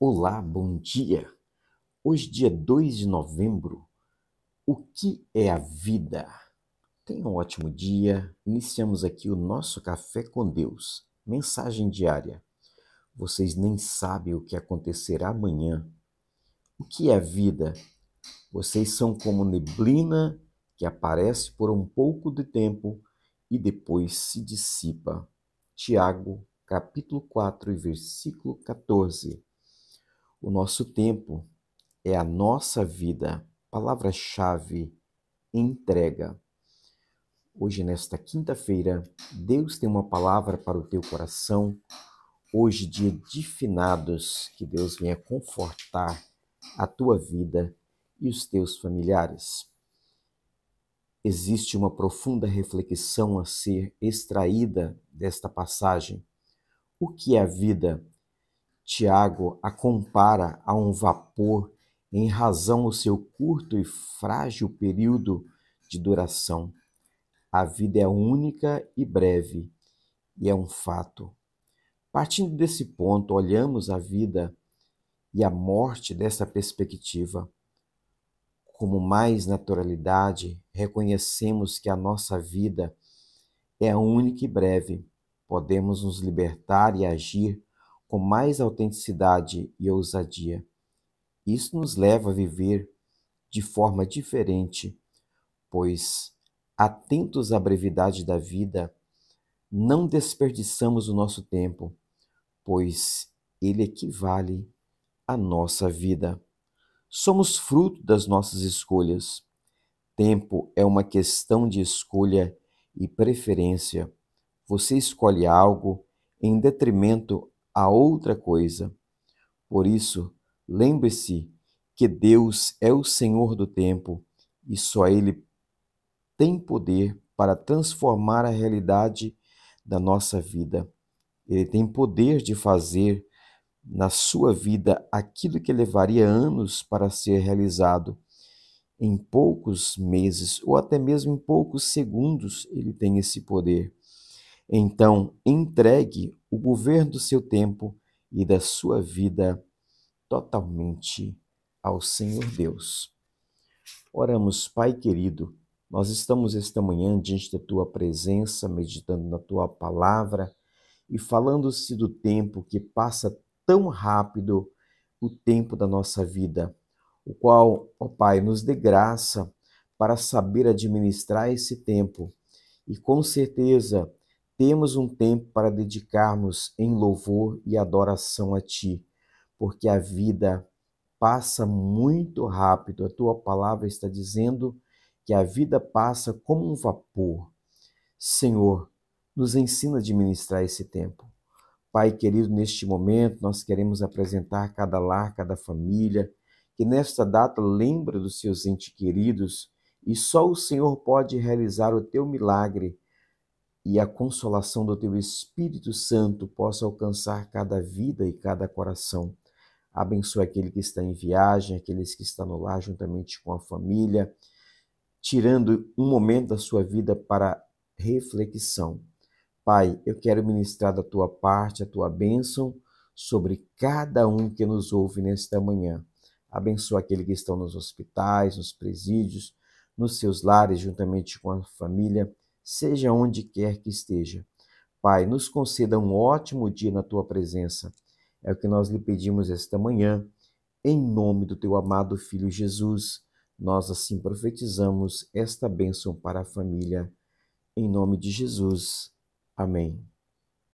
Olá, bom dia! Hoje, dia 2 de novembro, o que é a vida? Tenha um ótimo dia. Iniciamos aqui o nosso Café com Deus, mensagem diária. Vocês nem sabem o que acontecerá amanhã. O que é a vida? Vocês são como neblina que aparece por um pouco de tempo e depois se dissipa. Tiago, capítulo 4, versículo 14. O nosso tempo é a nossa vida. Palavra-chave: entrega. Hoje, nesta quinta-feira, Deus tem uma palavra para o teu coração. Hoje, dia de finados, que Deus venha confortar a tua vida e os teus familiares. Existe uma profunda reflexão a ser extraída desta passagem. O que é a vida? Tiago a compara a um vapor em razão do seu curto e frágil período de duração. A vida é única e breve, e é um fato. Partindo desse ponto, olhamos a vida e a morte dessa perspectiva. Como mais naturalidade, reconhecemos que a nossa vida é única e breve. Podemos nos libertar e agir com mais autenticidade e ousadia. Isso nos leva a viver de forma diferente, pois, atentos à brevidade da vida, não desperdiçamos o nosso tempo, pois ele equivale à nossa vida. Somos fruto das nossas escolhas. Tempo é uma questão de escolha e preferência. Você escolhe algo em detrimento a outra coisa. Por isso, lembre-se que Deus é o Senhor do tempo e só Ele tem poder para transformar a realidade da nossa vida. Ele tem poder de fazer na sua vida aquilo que levaria anos para ser realizado. Em poucos meses ou até mesmo em poucos segundos, ele tem esse poder. Então, entregue o governo do seu tempo e da sua vida totalmente ao Senhor Deus. Oramos, Pai querido, nós estamos esta manhã diante da tua presença, meditando na tua palavra e falando-se do tempo que passa tão rápido, o tempo da nossa vida, o qual, ó Pai, nos dê graça para saber administrar esse tempo e com certeza temos um tempo para dedicarmos em louvor e adoração a Ti, porque a vida passa muito rápido. A Tua palavra está dizendo que a vida passa como um vapor. Senhor, nos ensina a administrar esse tempo. Pai querido, neste momento nós queremos apresentar cada lar, cada família, que nesta data lembra dos seus entes queridos e só o Senhor pode realizar o teu milagre e a consolação do teu Espírito Santo possa alcançar cada vida e cada coração. Abençoe aquele que está em viagem, aqueles que estão no lar juntamente com a família, tirando um momento da sua vida para reflexão. Pai, eu quero ministrar da tua parte a tua bênção sobre cada um que nos ouve nesta manhã. Abençoa aquele que estão nos hospitais, nos presídios, nos seus lares, juntamente com a família seja onde quer que esteja. Pai, nos conceda um ótimo dia na tua presença. É o que nós lhe pedimos esta manhã, em nome do teu amado filho Jesus. Nós assim profetizamos esta bênção para a família. Em nome de Jesus. Amém.